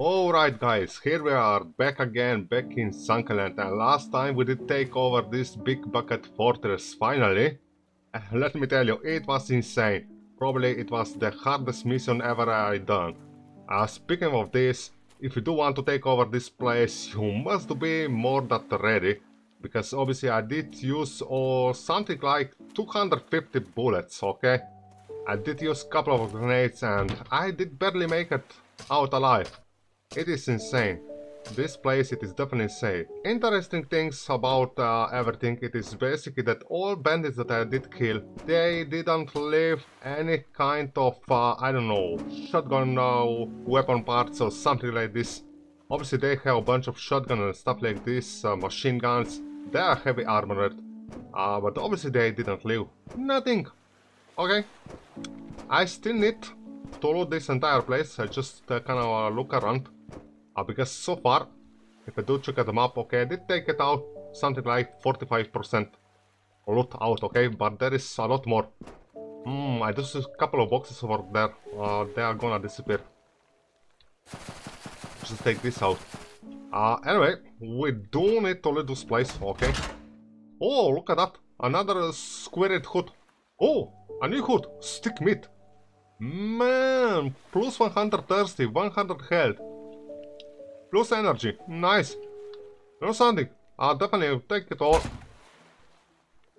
Alright guys, here we are back again, back in Sunkenland and last time we did take over this big bucket fortress finally. Uh, let me tell you, it was insane. Probably it was the hardest mission ever I done. Uh, speaking of this, if you do want to take over this place, you must be more than ready. Because obviously I did use oh, something like 250 bullets, okay? I did use a couple of grenades and I did barely make it out alive. It is insane. This place, it is definitely insane. Interesting things about uh, everything, it is basically that all bandits that I did kill, they didn't leave any kind of, uh, I don't know, shotgun uh, weapon parts or something like this. Obviously they have a bunch of shotgun and stuff like this, uh, machine guns, they are heavy armored, uh, but obviously they didn't leave nothing. Okay, I still need to loot this entire place, I just uh, kind of look around. Uh, because so far, if I do check at the map, okay, I did take it out something like 45% loot out, okay, but there is a lot more. Hmm, I just a couple of boxes over there, uh, they are gonna disappear. Just take this out. Uh, anyway, we do need to leave this place, okay. Oh, look at that, another squared hood. Oh, a new hood, stick meat. Man, plus 100 thirsty, 100 health. Plus energy. Nice. You something? I'll definitely take it all.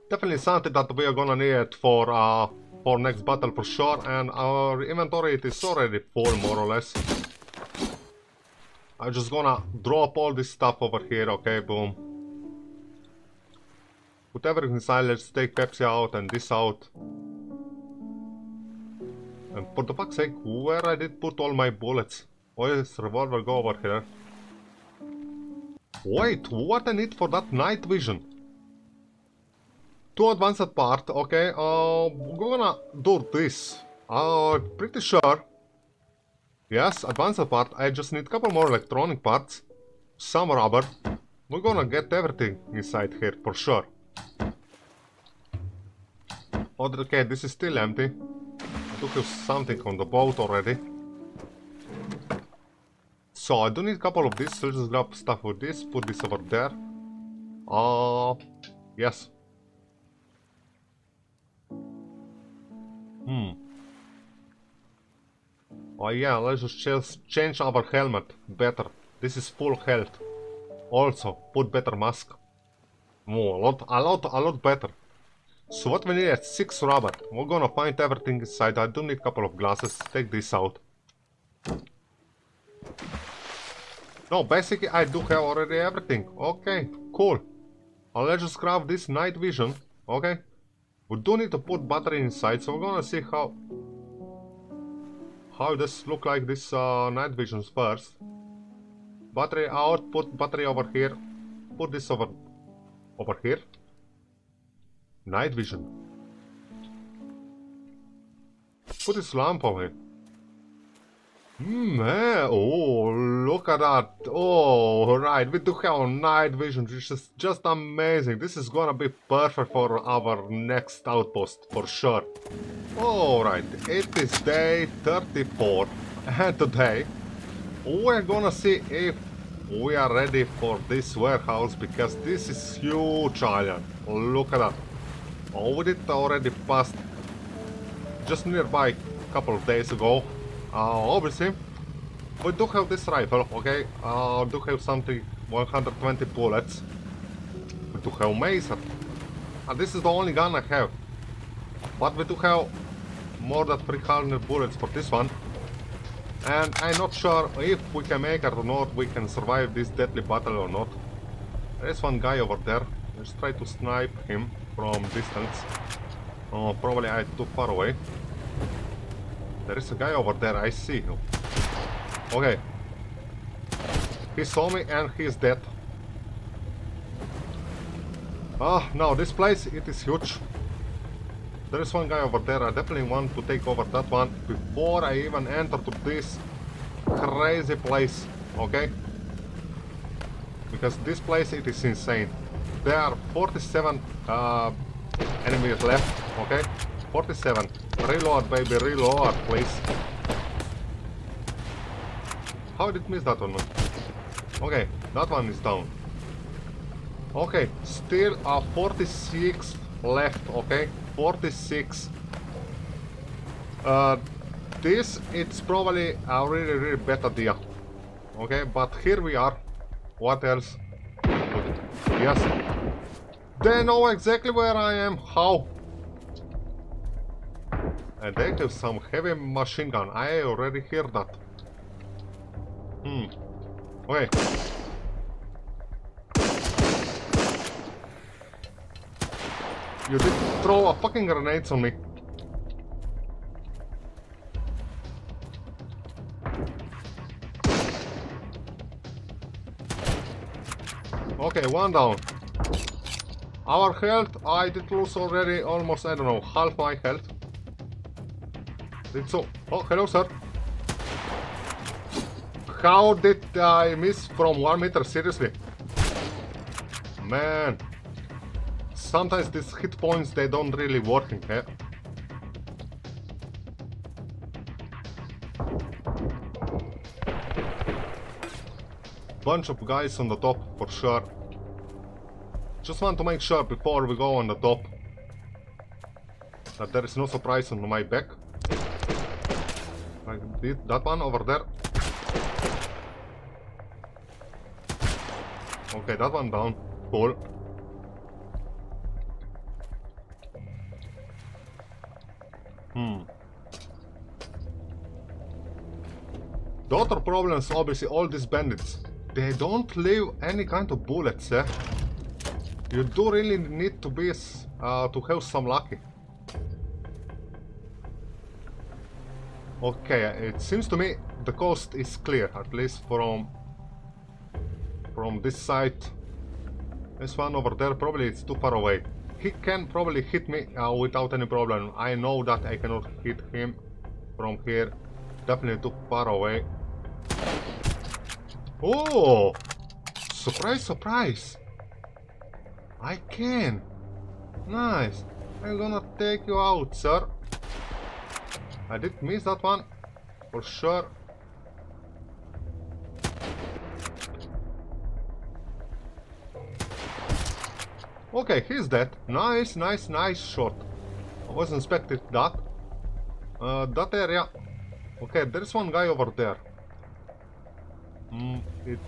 Definitely something that we are gonna need for uh for next battle for sure. And our inventory it is already full more or less. I'm just gonna drop all this stuff over here. Okay, boom. Put everything inside. Let's take Pepsi out and this out. And for the fuck's sake, where I did put all my bullets? Why revolver go over here? Wait, what I need for that night vision? Two advanced part, okay, uh, we're gonna do this. Uh, pretty sure. Yes, advanced part, I just need a couple more electronic parts. Some rubber. We're gonna get everything inside here, for sure. Okay, this is still empty. I took something on the boat already. So I do need a couple of these, let's just grab stuff with this, put this over there. Uh, yes. Hmm. Oh yeah, let's just change our helmet, better. This is full health. Also, put better mask. Oh, a lot, a lot, a lot better. So what we need is 6 rubber. We're gonna find everything inside. I do need a couple of glasses. Take this out. No, basically I do have already everything. Okay, cool. Uh, let's just grab this night vision. Okay. We do need to put battery inside, so we're gonna see how how this look like this uh, night visions first. Battery out, put battery over here. Put this over over here. Night vision. Put this lamp over here. Man, oh, look at that. Oh, right, we do have night vision, which is just amazing. This is gonna be perfect for our next outpost, for sure. Alright, it is day 34, and today we're gonna see if we are ready for this warehouse, because this is huge island. Look at that. Oh, we did already passed just nearby a couple of days ago. Uh, obviously, we do have this rifle, okay? Uh, do have something 120 bullets. We do have Mason. And this is the only gun I have. But we do have more than 300 bullets for this one. And I'm not sure if we can make it or not, we can survive this deadly battle or not. There's one guy over there. Let's try to snipe him from distance. Oh, probably I'm too far away. There is a guy over there, I see him. Okay. He saw me and he's dead. Ah, no, this place, it is huge. There is one guy over there, I definitely want to take over that one before I even enter to this crazy place, okay? Because this place, it is insane. There are 47 uh, enemies left, okay? 47. Reload, baby, reload, please. how did miss that one? Okay, that one is down. Okay, still a 46 left, okay? 46. Uh, this, it's probably a really, really bad deal. Okay, but here we are. What else? Yes. They know exactly where I am. How? And they have some heavy machine gun. I already hear that. Hmm. Okay. You did throw a fucking grenades on me. Okay, one down. Our health, I did lose already almost, I don't know, half my health. Did so. Oh, hello, sir. How did I miss from one meter? Seriously? Man. Sometimes these hit points, they don't really work in here. Eh? Bunch of guys on the top, for sure. Just want to make sure before we go on the top that there is no surprise on my back. I did that one over there. Okay, that one down. Cool. Hmm. The other problems, obviously, all these bandits, they don't leave any kind of bullets, eh? You do really need to be, uh, to have some lucky. Okay, it seems to me the coast is clear, at least from from this side. This one over there, probably it's too far away. He can probably hit me uh, without any problem. I know that I cannot hit him from here. Definitely too far away. Oh! Surprise, surprise! I can! Nice! I'm gonna take you out, sir. I did miss that one, for sure. Okay, he's dead. Nice, nice, nice shot. I wasn't expecting that. Uh, that area. Okay, there's one guy over there. Mm, it,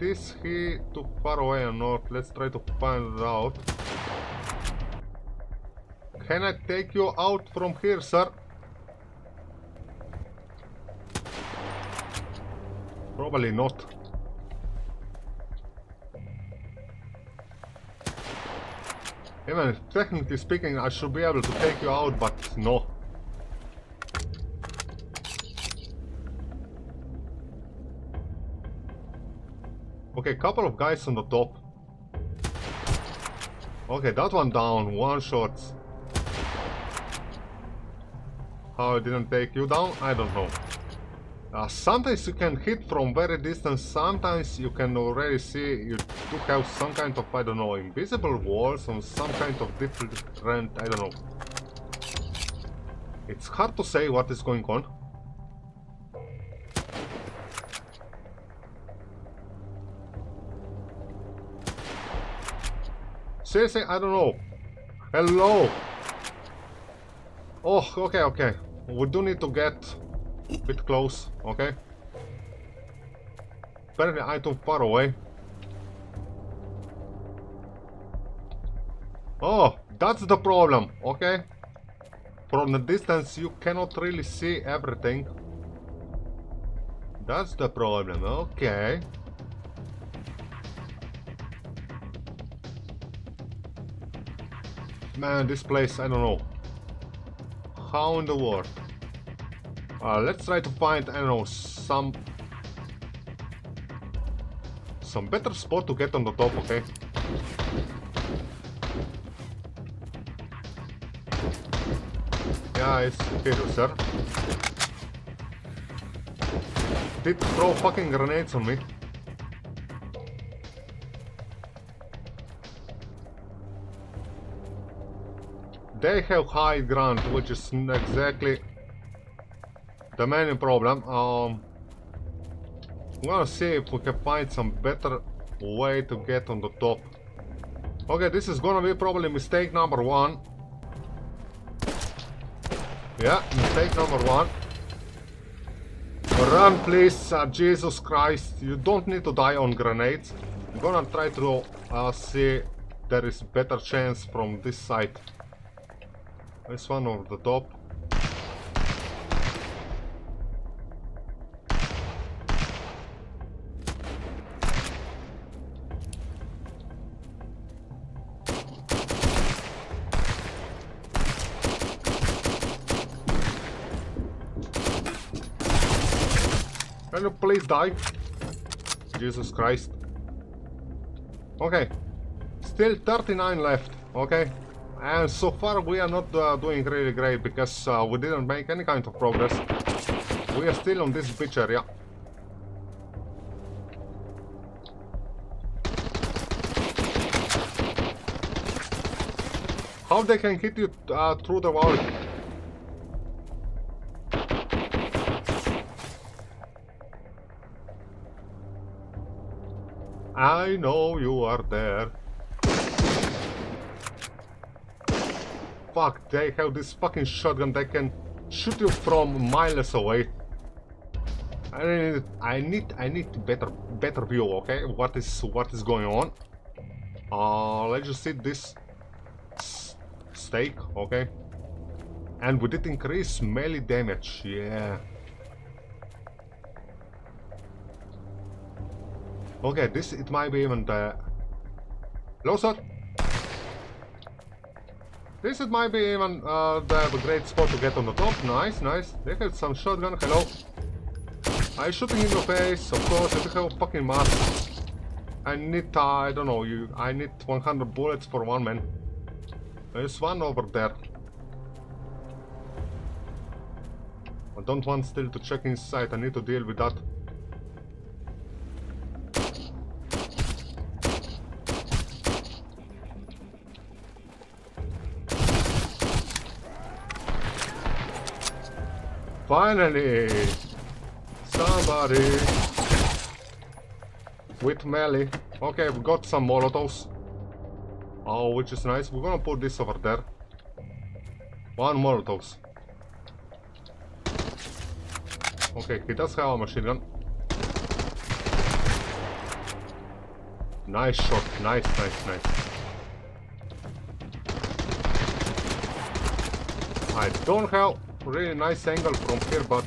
is he too far away or not? Let's try to find out. Can I take you out from here, sir? Probably not. Even technically speaking, I should be able to take you out, but no. Okay, couple of guys on the top. Okay, that one down, one shot. How I didn't take you down, I don't know. Uh, sometimes you can hit from very distance, sometimes you can already see you do have some kind of, I don't know, invisible walls or some kind of different, I don't know. It's hard to say what is going on. Seriously, I don't know. Hello! Oh, okay, okay. We do need to get bit close, okay? Apparently I'm too far away. Oh, that's the problem, okay? From the distance you cannot really see everything. That's the problem, okay. Man, this place, I don't know. How in the world? Uh, let's try to find, I don't know, some... Some better spot to get on the top, okay? Yeah, it's here, sir. Did throw fucking grenades on me. They have high ground, which is exactly the main problem, um, I'm gonna see if we can find some better way to get on the top. Okay, this is gonna be probably mistake number one. Yeah, mistake number one. Run, please, uh, Jesus Christ. You don't need to die on grenades. I'm gonna try to uh, see there is better chance from this side. This one over the top. Can you please die? Jesus Christ. Okay. Still 39 left. Okay. And so far we are not uh, doing really great because uh, we didn't make any kind of progress. We are still on this beach area. How they can hit you uh, through the wall? I know you are there. Fuck, they have this fucking shotgun that can shoot you from miles away. I need, I need, I need better, better view. Okay, what is, what is going on? Uh, let's just see this stake. Okay, and we did increase melee damage. Yeah. Okay, this it might be even the shot. This it might be even uh, the, the, great spot to get on the top. Nice, nice. They have some shotgun. Hello. I shooting in your face. Of course, if you have a fucking mask. I need, uh, I don't know, you. I need 100 bullets for one man. There's one over there. I don't want still to check inside. I need to deal with that. Finally! Somebody! With melee. Okay, we got some molotovs. Oh, which is nice. We're gonna put this over there. One molotovs. Okay, he does have a machine gun. Nice shot. Nice, nice, nice. I don't have really nice angle from here, but...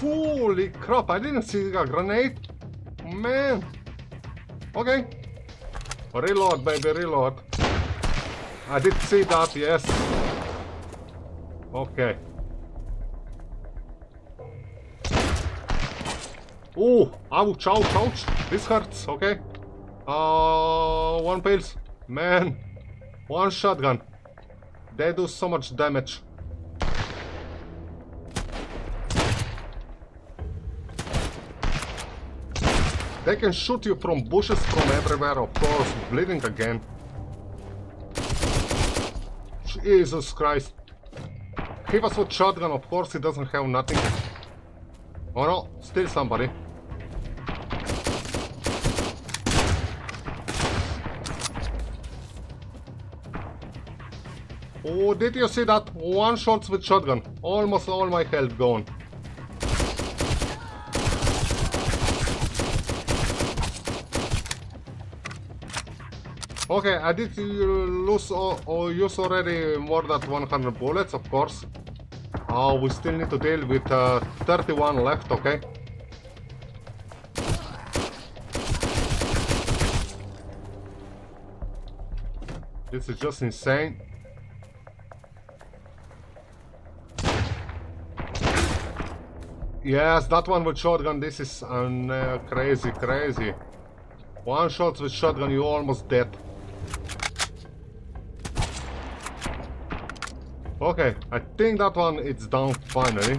Holy crap, I didn't see a grenade! Man! Okay. Reload, baby, reload. I did see that, yes. Okay. Oh, ouch, ouch, ouch. This hurts, okay. Uh, one pills. Man. One shotgun. They do so much damage. They can shoot you from bushes from everywhere, of course, bleeding again. Jesus Christ. He was with shotgun, of course he doesn't have nothing. Oh no, still somebody. Oh, did you see that? One shot with shotgun. Almost all my health gone. Okay, I did lose or, or use already more than 100 bullets, of course. Oh, we still need to deal with uh, 31 left, okay? This is just insane. Yes, that one with shotgun, this is uh, crazy, crazy. One shot with shotgun, you almost dead. Okay, I think that one is done finally.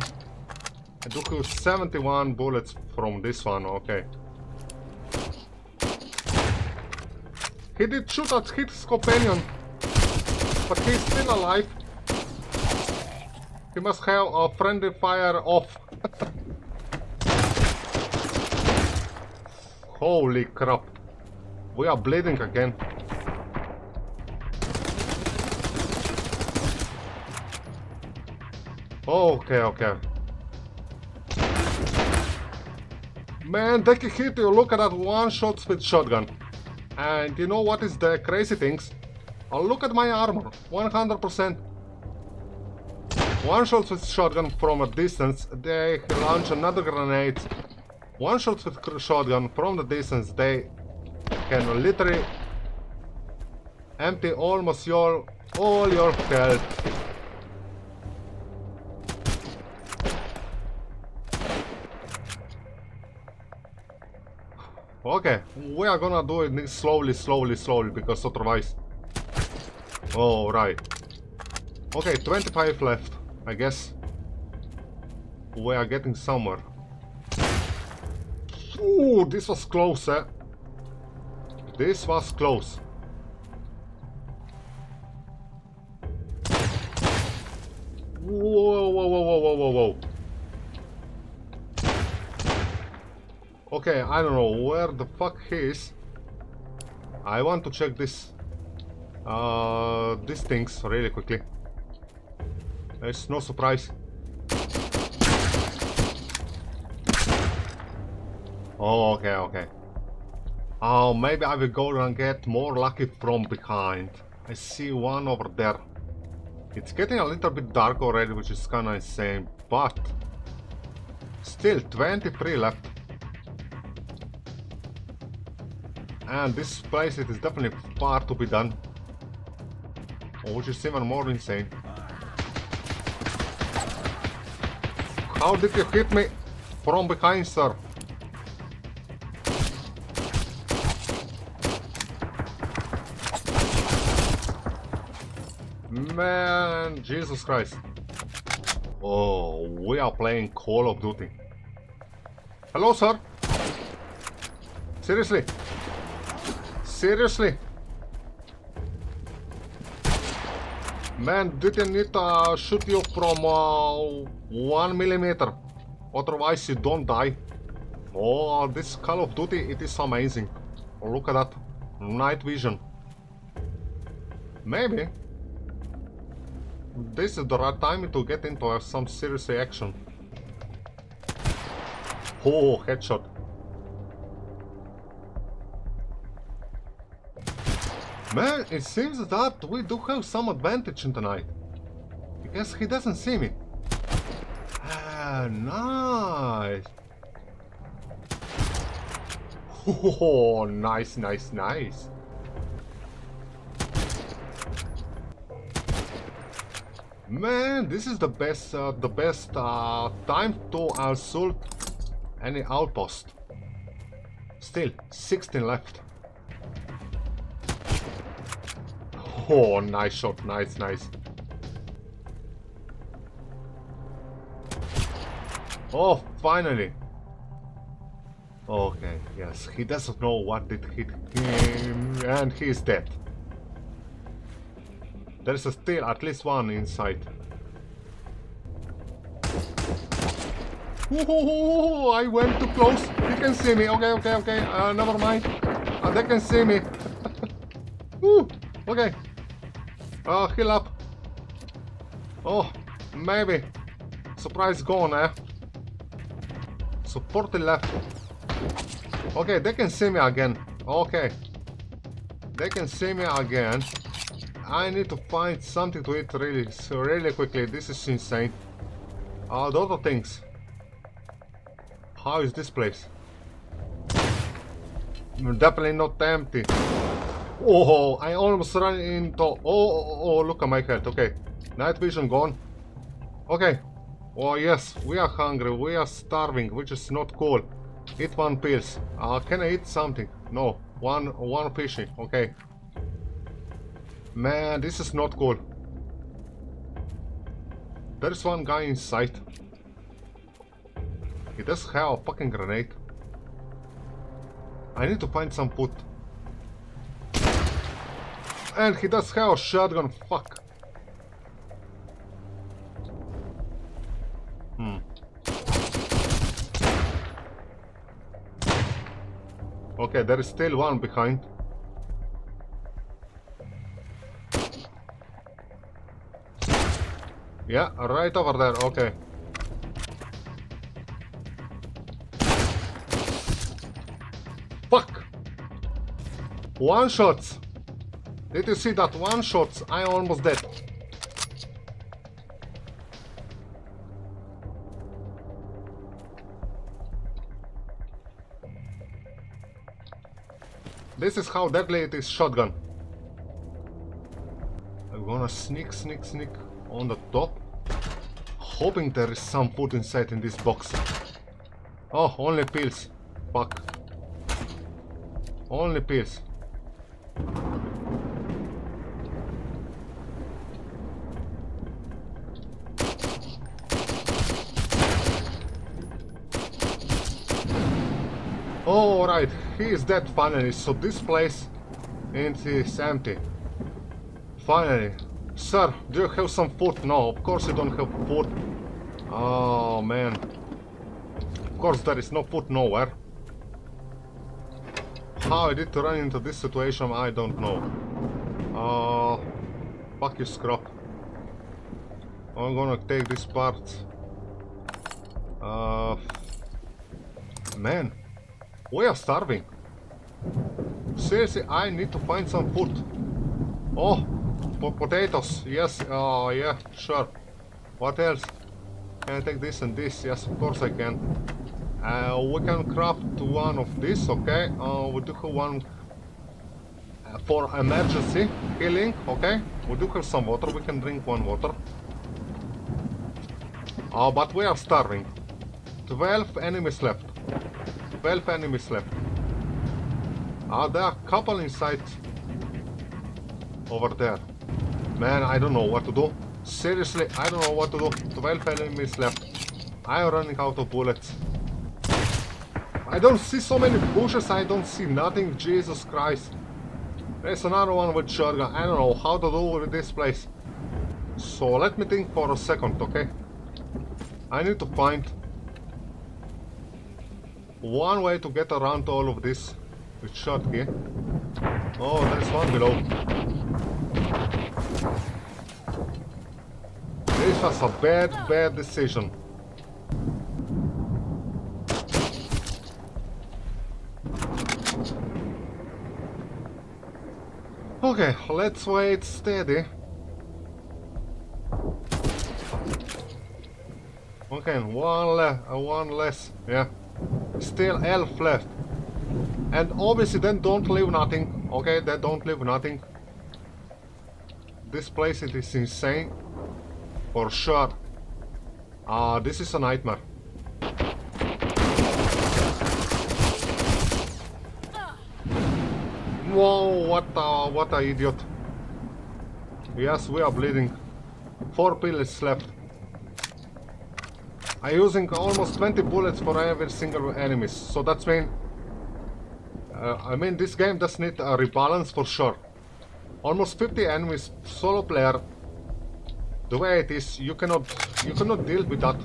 I took 71 bullets from this one, okay. He did shoot at his companion, but he's still alive. He must have a friendly fire off. Holy crap. We are bleeding again. Okay, okay. Man, they can hit you. Look at that one shot with shotgun. And you know what is the crazy things? Oh, look at my armor. 100%. One shot with shotgun from a distance, they launch another grenade. One shot with shotgun from the distance, they can literally empty almost your all your health Okay, we are gonna do it slowly, slowly, slowly, because otherwise... Oh, right. Okay, 25 left, I guess. We are getting somewhere. Ooh, this was close, eh? This was close. Whoa, whoa, whoa, whoa, whoa, whoa. Okay, I don't know where the fuck he is. I want to check this. Uh, these things really quickly. It's no surprise. Oh, okay, okay. Oh, maybe I will go and get more lucky from behind. I see one over there. It's getting a little bit dark already, which is kinda insane, but... Still, 23 left. And this place, it is definitely far to be done. Oh, which is even more insane. How did you hit me from behind, sir? Man, Jesus Christ. Oh, we are playing Call of Duty. Hello, sir. Seriously? Seriously? Man, didn't need to shoot you from uh, one millimeter. Otherwise you don't die. Oh, this Call of Duty, it is amazing. Look at that. Night vision. Maybe. This is the right time to get into some serious action. Oh, headshot. Man, it seems that we do have some advantage in tonight. Because he doesn't see me. Ah, nice. Oh, nice, nice, nice. Man, this is the best, uh, the best uh, time to assault any outpost. Still, 16 left. Oh, nice shot. Nice, nice. Oh, finally. Okay, yes. He doesn't know what did hit him, and he's dead. There's still at least one inside. Ooh, I went too close. He can see me. Okay, okay, okay. Uh, never mind. Uh, they can see me. Ooh, okay. Oh, heal up. Oh, maybe. Surprise gone, eh? Support left. Okay, they can see me again. Okay. They can see me again. I need to find something to eat really, so really quickly. This is insane. Uh, the other things. How is this place? Definitely not empty. Oh, I almost ran into... Oh, oh, oh, look at my health. Okay. Night vision gone. Okay. Oh, yes. We are hungry. We are starving, which is not cool. Eat one pills. Uh, can I eat something? No. One, one fishy. Okay. Man, this is not cool. There's one guy inside. He does have a fucking grenade. I need to find some put. And he does have a shotgun, fuck. Hmm. Okay, there is still one behind. Yeah, right over there, okay. Fuck! One shots! Did you see that one shots? I almost dead. This is how deadly it is shotgun. I'm gonna sneak, sneak, sneak on the top. Hoping there is some food inside in this box. Oh, only pills. Fuck. Only pills. Oh, right. He is dead finally, so this place is empty. Finally. Sir, do you have some food? No, of course you don't have food. Oh, man. Of course there is no food nowhere. How I did to run into this situation, I don't know. Uh, fuck you, scrap. I'm gonna take this part. Uh, man, we are starving. Seriously, I need to find some food. Oh, po potatoes. Yes, oh yeah, sure. What else? Can I take this and this? Yes, of course I can. Uh, we can craft one of this, okay? Uh, we do have one uh, for emergency healing, okay? We do have some water, we can drink one water. Oh, but we are starving. 12 enemies left. 12 enemies left. Ah, there are a couple inside. Over there. Man, I don't know what to do. Seriously, I don't know what to do. 12 enemies left. I am running out of bullets. I don't see so many bushes, I don't see nothing, Jesus Christ. There's another one with shotgun, I don't know how to do with this place. So let me think for a second, okay? I need to find one way to get around all of this with shotgun. Oh, there's one below. This was a bad, bad decision. Okay, let's wait steady. Okay, one less, uh, one less, yeah. Still elf left. And obviously then don't leave nothing, okay? Then don't leave nothing. This place it is insane. For sure. Uh, this is a nightmare. Whoa, what a, what a idiot. Yes, we are bleeding. Four pillars left. I'm using almost 20 bullets for every single enemy, so that's mean... Uh, I mean, this game does need a rebalance for sure. Almost 50 enemies, solo player. The way it is, you cannot, you cannot deal with that.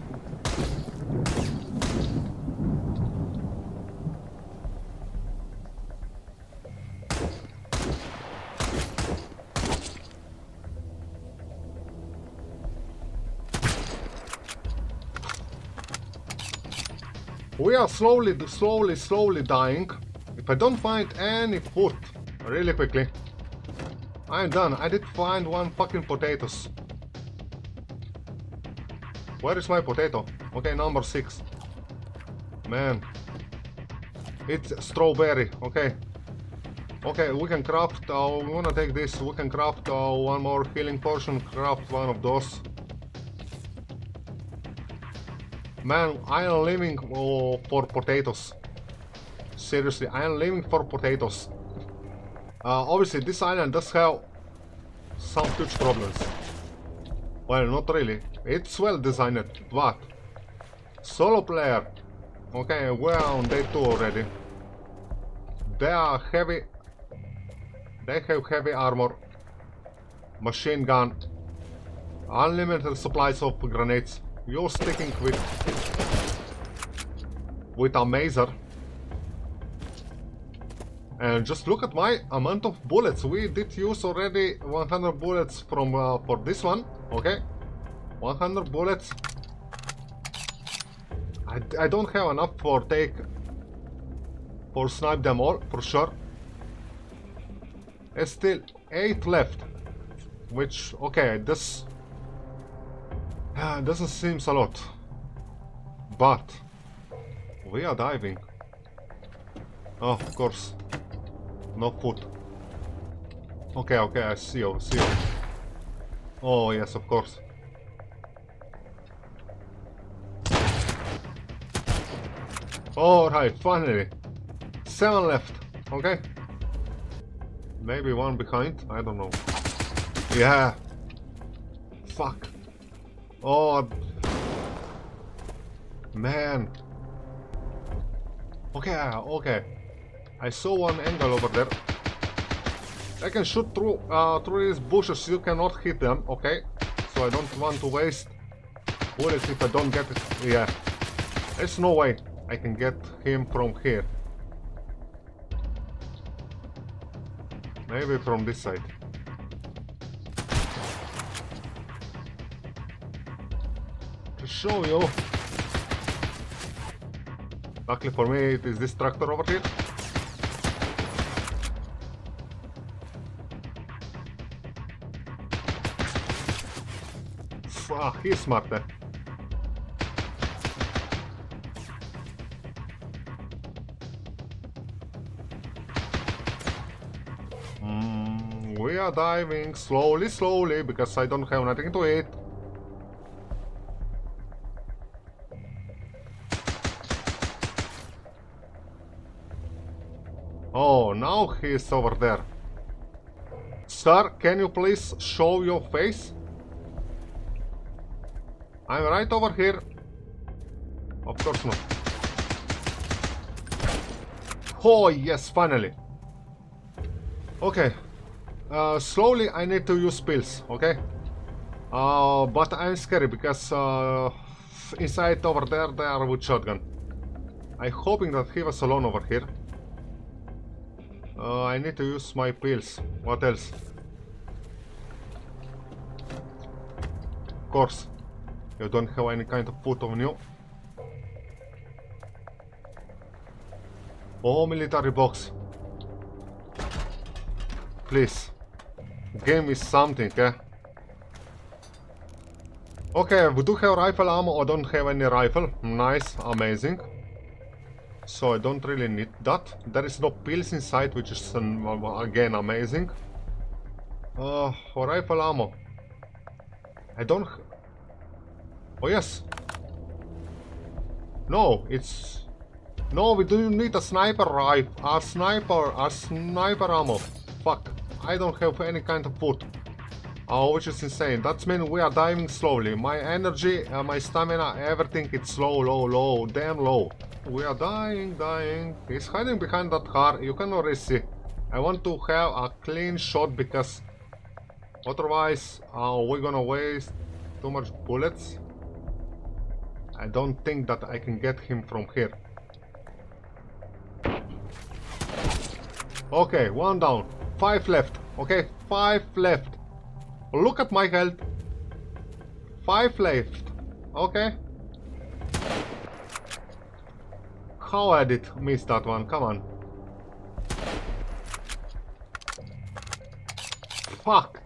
We are slowly, slowly, slowly dying. If I don't find any food really quickly, I'm done. I did find one fucking potatoes. Where is my potato? Okay, number six. Man. It's strawberry, okay. Okay, we can craft, uh, we wanna take this, we can craft uh, one more healing potion, craft one of those. Man, I am living oh, for potatoes. Seriously, I am living for potatoes. Uh, obviously, this island does have some huge problems. Well, not really. It's well designed, but... Solo player. Okay, we're on day 2 already. They are heavy... They have heavy armor. Machine gun. Unlimited supplies of grenades. You're sticking with... With a mazer. And just look at my amount of bullets. We did use already 100 bullets from uh, for this one. Okay, 100 bullets. I, I don't have enough for take for snipe them all for sure. There's still eight left, which okay this uh, doesn't seem a lot, but we are diving. Oh, of course. No foot. Okay, okay, I see you, see you. Oh, yes, of course. Alright, finally. Seven left, okay? Maybe one behind, I don't know. Yeah. Fuck. Oh. Man. Okay, okay. I saw one angle over there. I can shoot through uh, through these bushes, you cannot hit them, okay? So I don't want to waste bullets if I don't get it. Yeah. There's no way I can get him from here. Maybe from this side. To show you. Luckily for me, it is this tractor over here. Ah, he's smarter. Mm, we are diving slowly, slowly, because I don't have nothing to eat. Oh, now he's over there. Sir, can you please show your face? I'm right over here. Of course not. Oh, yes, finally. Okay. Uh, slowly I need to use pills, okay? Uh, but I'm scary because uh, inside over there they are with shotgun. I'm hoping that he was alone over here. Uh, I need to use my pills. What else? Of course. You don't have any kind of food on you. Oh, military box. Please. Game is something, eh? Okay, we do have rifle ammo. I don't have any rifle. Nice, amazing. So I don't really need that. There is no pills inside, which is um, again amazing. Uh, rifle ammo. I don't Oh yes. No, it's... No, we do need a sniper rifle. A sniper, a sniper ammo. Fuck. I don't have any kind of food. Oh, which is insane. That means we are diving slowly. My energy, uh, my stamina, everything it's low, low, low, damn low. We are dying, dying. He's hiding behind that car. You can already see. I want to have a clean shot because otherwise uh, we're gonna waste too much bullets. I don't think that I can get him from here. Okay, one down. Five left. Okay, five left. Look at my health. Five left. Okay. How I did miss that one? Come on. Fuck.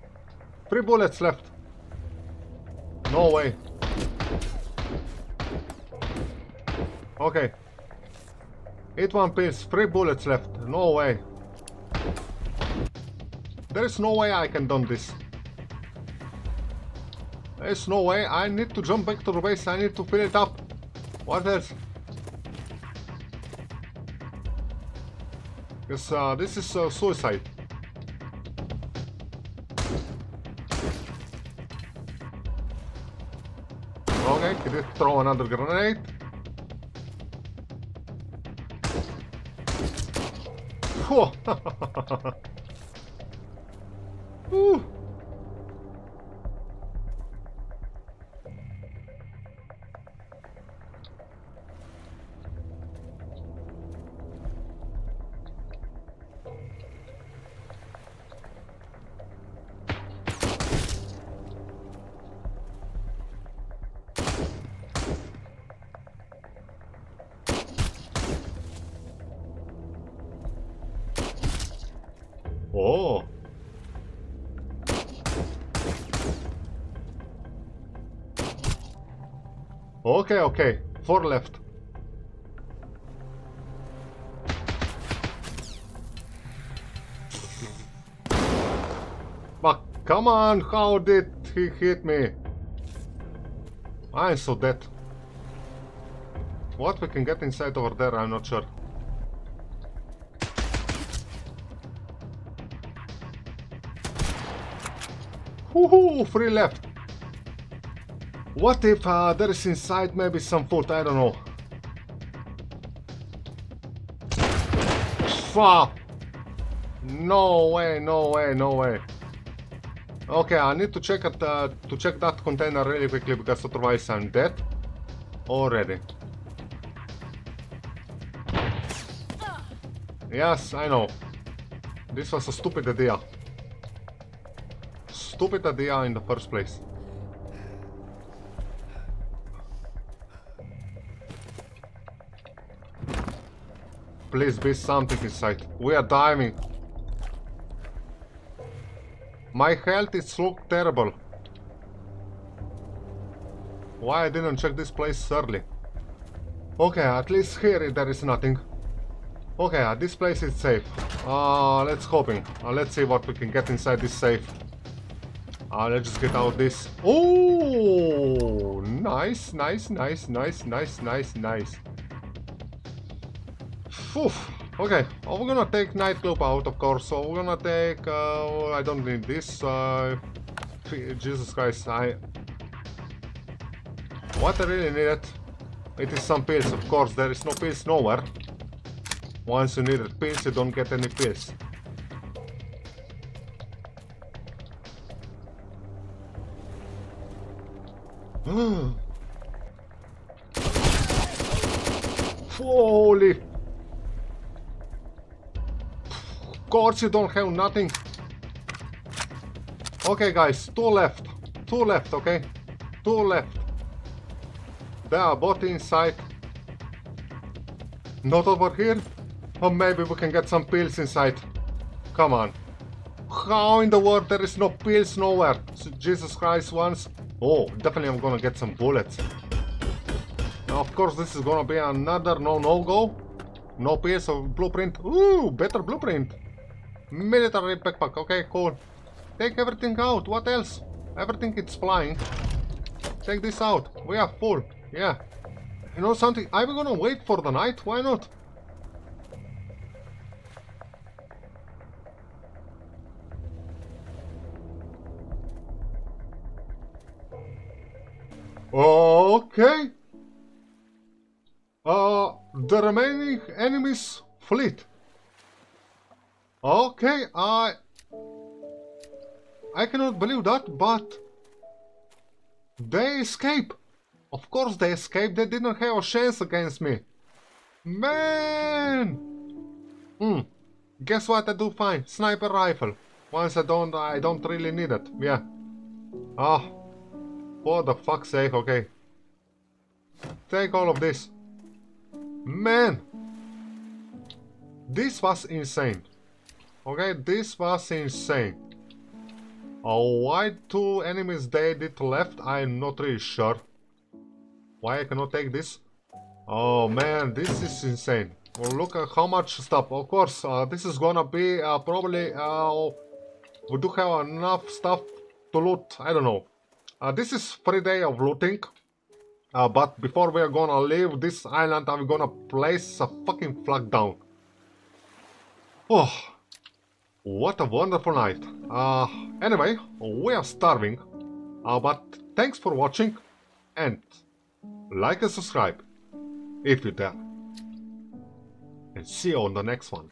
Three bullets left. No way. Okay. Hit one piece, three bullets left. No way. There's no way I can do this. There's no way. I need to jump back to the base. I need to fill it up. What else? Because uh, this is uh, suicide. Okay, did throw another grenade. Cool. Woo. Okay, okay. Four left. But come on, how did he hit me? I'm so dead. What we can get inside over there, I'm not sure. Woohoo! Three left. What if uh, there is inside maybe some food? I don't know. Fuck! No way, no way, no way. Okay, I need to check it, uh, to check that container really quickly because otherwise I'm dead already. Yes, I know. This was a stupid idea. Stupid idea in the first place. Please be something inside. We are diving. My health is look terrible. Why I didn't check this place early? Okay, at least here there is nothing. Okay, uh, this place is safe. Uh, let's hoping. Uh, let's see what we can get inside this safe. Uh, let's just get out this. Oh, nice, nice, nice, nice, nice, nice, nice. Oof. Okay, oh, we're gonna take nightclub out, of course. So we're gonna take. Uh, I don't need this. Uh, Jesus Christ! I. What I really needed, it is some pills. Of course, there is no pills nowhere. Once you need pills, you don't get any pills. Holy course you don't have nothing. Okay, guys, two left. Two left, okay? Two left. They are both inside. Not over here? Or maybe we can get some pills inside. Come on. How in the world there is no pills nowhere? So Jesus Christ once. Oh, definitely I'm gonna get some bullets. Now, of course, this is gonna be another no-no-go. No pills of blueprint. Ooh, better blueprint. Military backpack, okay, cool. Take everything out, what else? Everything is flying. Take this out, we are full, yeah. You know something, I'm gonna wait for the night, why not? Okay. Uh, the remaining enemies fleet. Okay, I... I cannot believe that, but... They escape! Of course they escaped, they didn't have a chance against me. Man! Hmm. Guess what I do fine? Sniper rifle. Once I don't, I don't really need it. Yeah. Ah. Oh, for the fuck's sake, okay. Take all of this. Man! This was insane. Okay, this was insane. Oh, why two enemies they did left, I'm not really sure. Why I cannot take this? Oh man, this is insane. Well, look at how much stuff. Of course, uh, this is gonna be uh, probably... Uh, we do have enough stuff to loot. I don't know. Uh, this is free day of looting. Uh, but before we are gonna leave this island, I'm gonna place a fucking flag down. Oh, what a wonderful night. Uh, anyway, we are starving. Uh, but thanks for watching and like and subscribe if you dare. And see you on the next one.